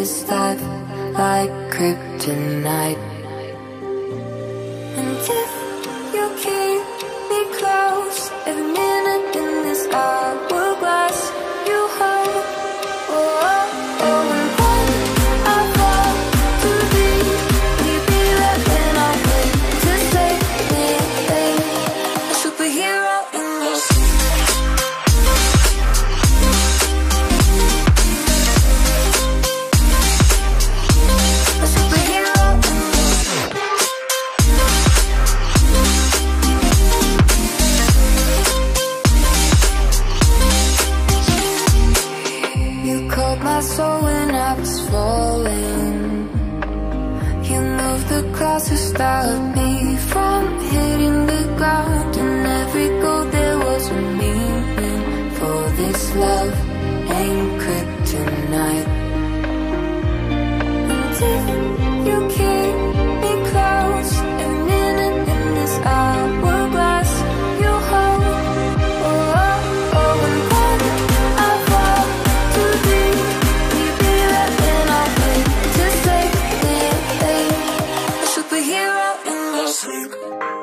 Is life like kryptonite. And if you keep me close, if I saw when I was falling. You moved the clouds to stop me from hitting the ground asleep.